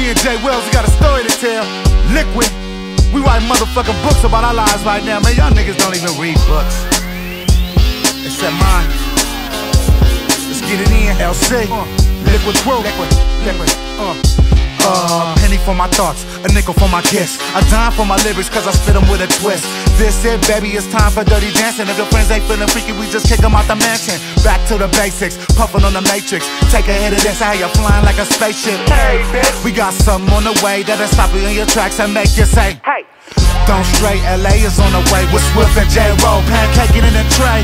Me and Jay Wells, we got a story to tell. Liquid. We write motherfucking books about our lives right now, man. Y'all niggas don't even read books. Except mine. Let's get it in. LC. Uh, liquid. Liquid. Liquid. Uh. Uh, penny for my thoughts, a nickel for my kiss. A dime for my lyrics, cause I spit them with a twist. This it, baby, it's time for dirty dancing. If your friends ain't feeling freaky, we just kick them out the mansion. Back to the basics, puffing on the matrix. Take a hit of this, how you flying like a spaceship. Hey, bitch. We got something on the way that'll stop you in your tracks and make you say, Hey. Don't stray, LA is on the way with Swift and J. Roll, pancaking in a tray.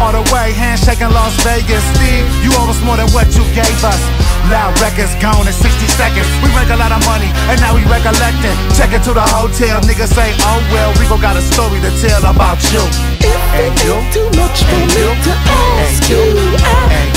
All the way, handshaking Las Vegas. Steve, you owe us more than what you gave us. Loud records gone in 60 seconds. We make a lot of money, and now we recollecting. Check it to the hotel, niggas say, oh well, Rico got a story to tell about you. If it ain't too much for me to ask you, I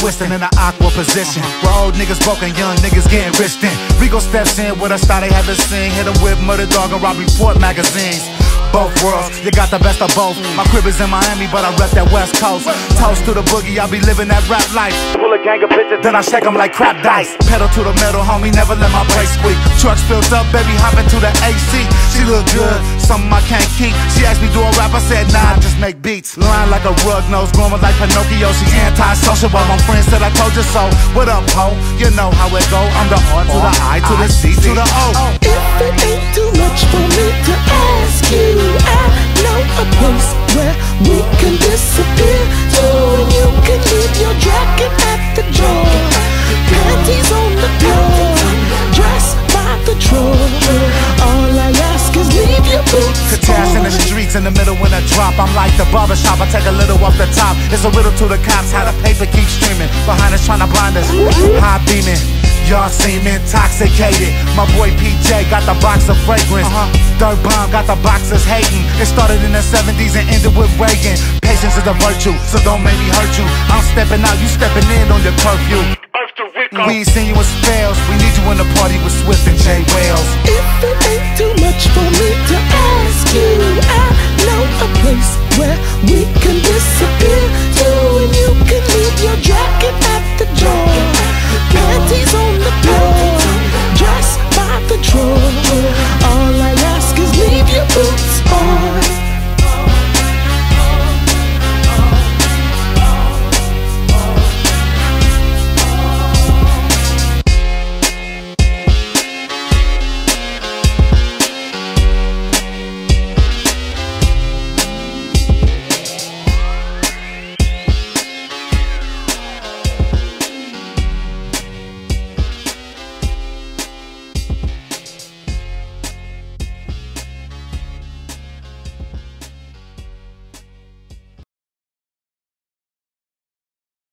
twisting in an awkward position. Where old niggas broken, young niggas getting rich then. Rico steps in with a style they haven't seen Hit 'em with Murder Dog and Robb Report magazines both worlds, you got the best of both. My crib is in Miami, but I rep that West Coast. Toast to the boogie, I be living that rap life. Pull a gang of bitches, then I shake 'em like crap dice. Pedal to the metal, homie, never let my brakes squeak. Trucks filled up, baby, hop into the AC. She look good, something I can't keep. She asked me, do I rap? I said, nah, I just make beats. Line like a rug nose, growing like Pinocchio. She anti-social, but my friend said I told you so. What up, ho? You know how it go. I'm the R to the I to the C to the O. If it ain't too much for me place where we can disappear. You can leave your jacket at the door, panties on the floor, dress by the drawer. All I ask is leave your boots in the streets in the middle when I drop. I'm like the barbershop, I take a little off the top. It's a riddle to the cops how the paper keeps streaming. Behind us trying to blind us, high beaming. Y'all seem intoxicated. My boy PJ got the box of fragrance. Dirt bomb got the boxers hating. It started in the 70s and ended with Reagan. Patience is a virtue, so don't make me hurt you. I'm stepping out, you stepping in on your curfew. We ain't seen you in spells. We need you in the party with Swift and Jay Wells. If it ain't too much for me